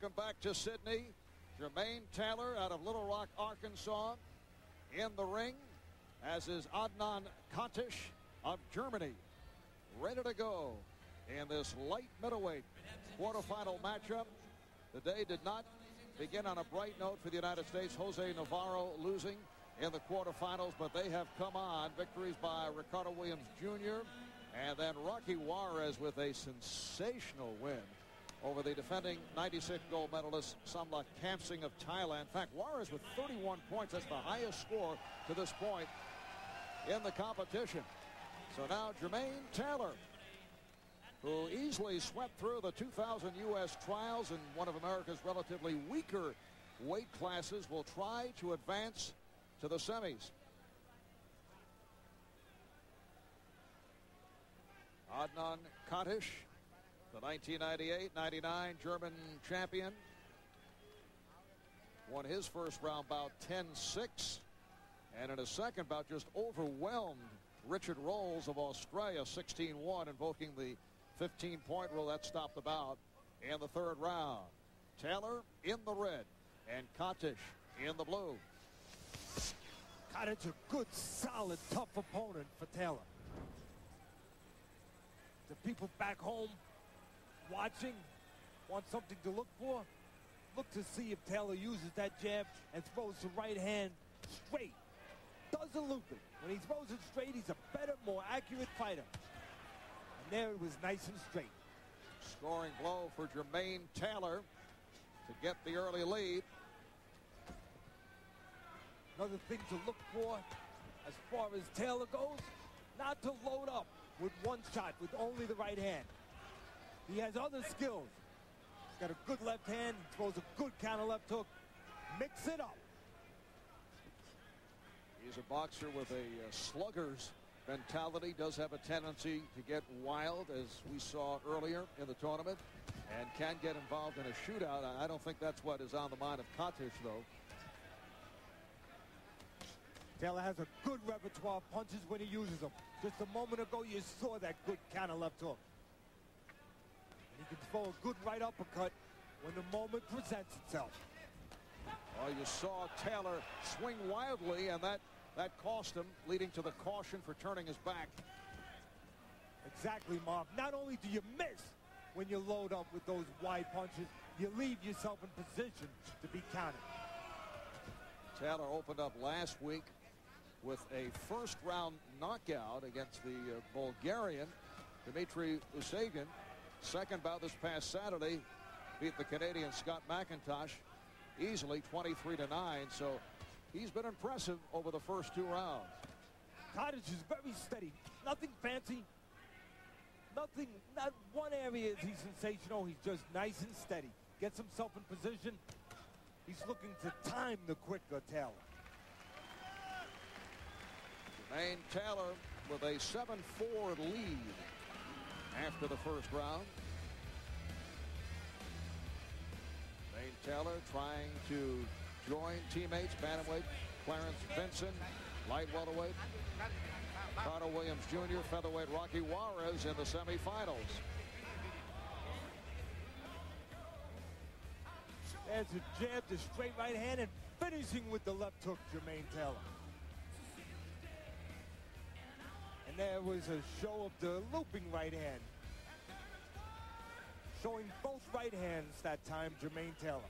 welcome back to Sydney. Jermaine Taylor out of Little Rock, Arkansas, in the ring, as is Adnan Catic of Germany, ready to go in this light middleweight quarterfinal matchup. The day did not begin on a bright note for the United States. Jose Navarro losing in the quarterfinals, but they have come on. Victories by Ricardo Williams Jr. and then Rocky Juarez with a sensational win over the defending 96 gold medalist Somluck Khamsing of Thailand. In fact, Juarez with 31 points. That's the highest score to this point in the competition. So now Jermaine Taylor, who easily swept through the 2000 U.S. trials in one of America's relatively weaker weight classes, will try to advance to the semis. Adnan Catic the 1998-99 German champion. Won his first round bout 10-6. And in a second bout just overwhelmed Richard Rolls of Australia 16-1, invoking the 15-point rule. That stopped the bout in the third round. Taylor in the red and Catic in the blue. Catic a good, solid, tough opponent for Taylor. The people back home watching, want something to look for, look to see if Taylor uses that jab and throws the right hand straight. Doesn't loop it. When he throws it straight, he's a better, more accurate fighter. And there it was nice and straight. Scoring blow for Jermaine Taylor to get the early lead. Another thing to look for as far as Taylor goes, not to load up with one shot with only the right hand. He has other skills. He's got a good left hand, throws a good counter left hook. Mix it up. He's a boxer with a uh, slugger's mentality, does have a tendency to get wild, as we saw earlier in the tournament, and can get involved in a shootout. I don't think that's what is on the mind of Catic, though. Taylor has a good repertoire of punches when he uses them. Just a moment ago, you saw that good counter left hook. He can throw a good right uppercut when the moment presents itself. Well, you saw Taylor swing wildly, and that, that cost him, leading to the caution for turning his back. Exactly, Mark. Not only do you miss when you load up with those wide punches, you leave yourself in position to be counted. Taylor opened up last week with a first round knockout against the uh, Bulgarian, Dmitry Usagan. Second bout this past Saturday beat the Canadian Scott McIntosh easily 23 to 9. So he's been impressive over the first two rounds. Catic is very steady. Nothing fancy. Nothing, not one area is he sensational. He's just nice and steady. Gets himself in position. He's looking to time the quicker uh, Taylor. Jermaine Taylor with a 7-4 lead after the first round. Wayne Taylor trying to join teammates, bantamweight Clarence Vinson, light welterweight, Ricardo Williams Jr., featherweight Rocky Juarez in the semifinals. There's a jab to straight right hand and finishing with the left hook, Jermaine Taylor. And there was a show of the looping right hand. Showing both right hands that time, Jermaine Taylor.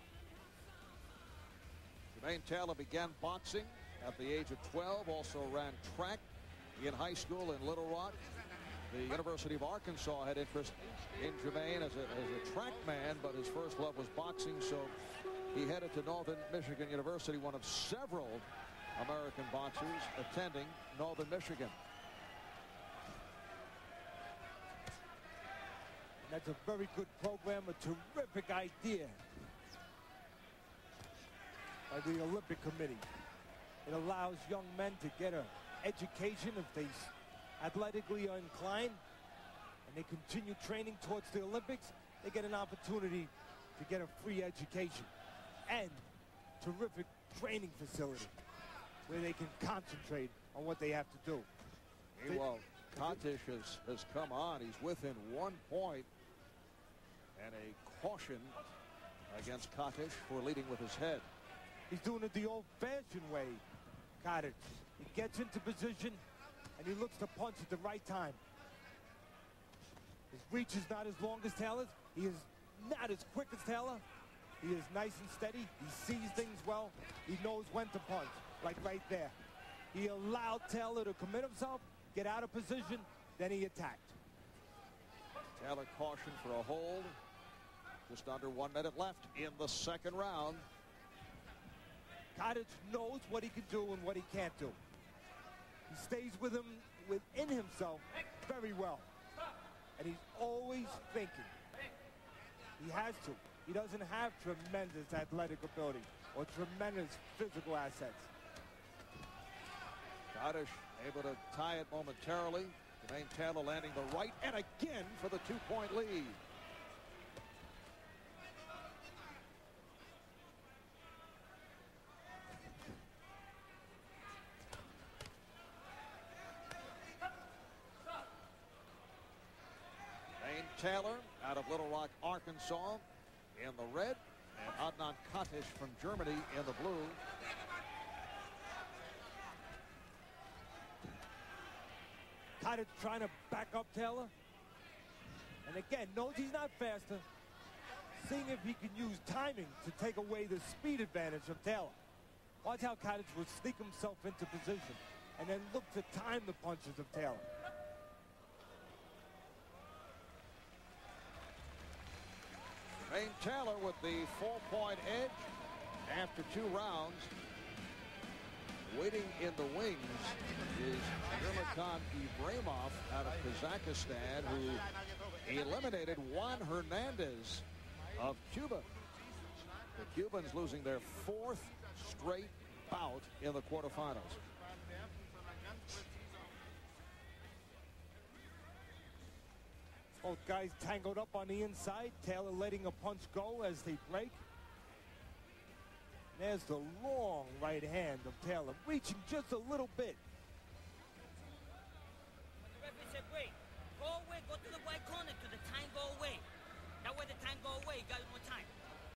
Jermaine Taylor began boxing at the age of 12, also ran track in high school in Little Rock. The University of Arkansas had interest in Jermaine as a, as a track man, but his first love was boxing, so he headed to Northern Michigan University, one of several American boxers attending Northern Michigan. That's a very good program, a terrific idea by the Olympic Committee. It allows young men to get an education if they athletically are inclined and they continue training towards the Olympics, they get an opportunity to get a free education and terrific training facility where they can concentrate on what they have to do. Meanwhile, Catic has, has come on. He's within one point and a caution against Catic for leading with his head. He's doing it the old-fashioned way, Catic. He gets into position, and he looks to punch at the right time. His reach is not as long as Taylor's. He is not as quick as Taylor. He is nice and steady. He sees things well. He knows when to punch, like right there. He allowed Taylor to commit himself, get out of position, then he attacked. Taylor caution for a hold. Just under one minute left in the second round. Catic knows what he can do and what he can't do. He stays with him within himself very well. And he's always thinking. He has to. He doesn't have tremendous athletic ability or tremendous physical assets. Catic able to tie it momentarily. Jermaine Taylor landing the right and again for the two-point lead. Jermaine Taylor out of Little Rock, Arkansas in the red and Adnan Catic from Germany in the blue. Catic trying to back up Taylor. And again, knows he's not faster. Seeing if he can use timing to take away the speed advantage of Taylor. Watch how Catic will sneak himself into position and then look to time the punches of Taylor. Jermaine Taylor with the four-point edge after two rounds. Waiting in the wings is Nurmagomedov Ibrahimov out of Kazakhstan who eliminated Juan Hernandez of Cuba. The Cubans losing their fourth straight bout in the quarterfinals. Both guys tangled up on the inside. Taylor letting a punch go as they break. There's the long right hand of Taylor, reaching just a little bit.